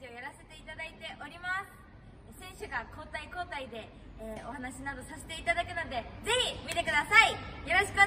ジをやらせていただいております。選手が交代交代で、えーお話などさせていただくのでぜひ見てください。よろしく